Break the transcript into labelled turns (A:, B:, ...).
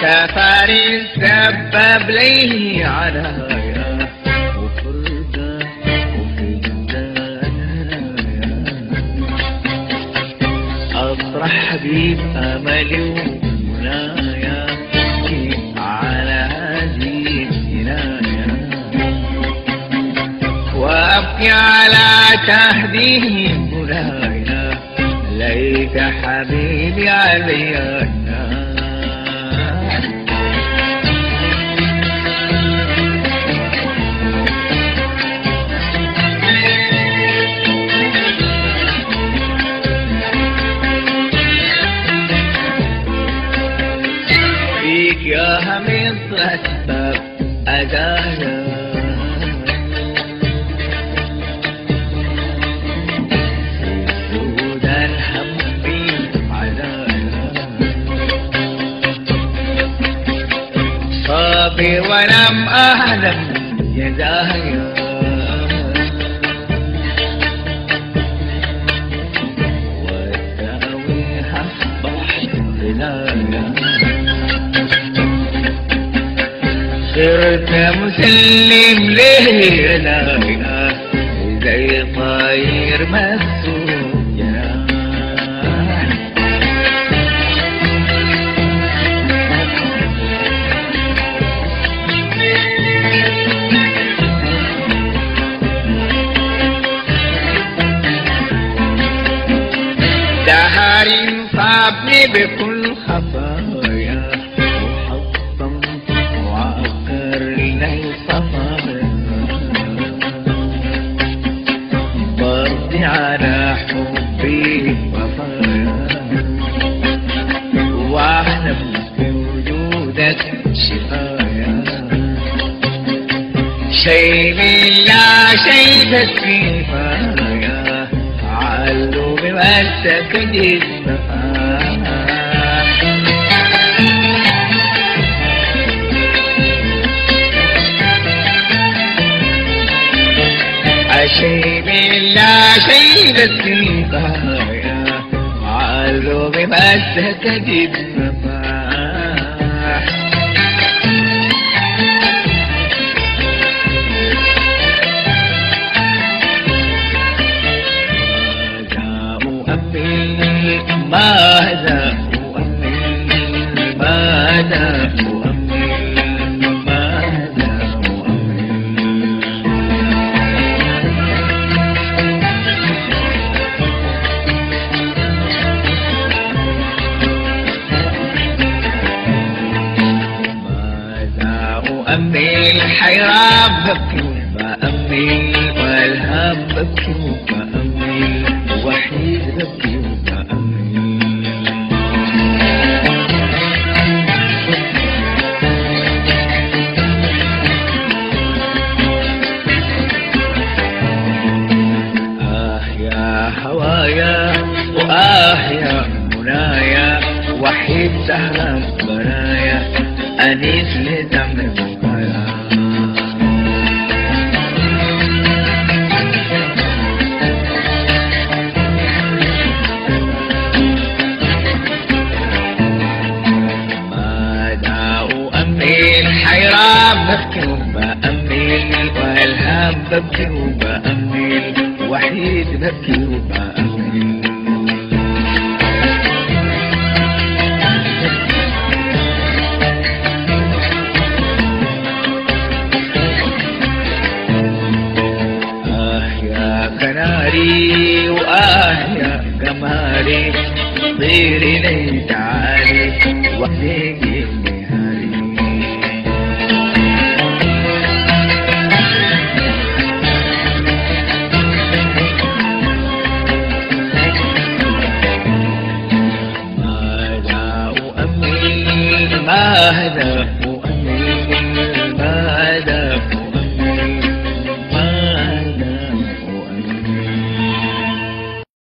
A: سفر سبب لي عنايا وفرقة أطرح حبيب أملي ومنايا على هذه الجناية وأبكي على تهديه منايا ليت حبيبي علي النار سود الهم في عدايا صافي ولم أعلم جزايا صرت مسلم ليه لا إله زي طاير مسوق دهر صابني بكل خطايا على حبي واحلم بوجودك شفايا. شيء لا شيء بس كفاية علو بمسك جسمها شيء من لا شيء بس كفاية علو بمسك جسمها ماذا أؤمل أؤمل حيران ببكي وبأمل والهام ببكي وبأمل وحيد ببكي وبأمل آه يا هوايا وآه يا منايا وحيد سهرة برايا أنيس لدم بقايا ماذا أؤمل حيران ببكي وبأمل وإلهام ببكي وبأمل وحيد ببكي وبأمل كناري وآه يا قماري طيري لي تعالي نهاري ماذا أؤمل ماذا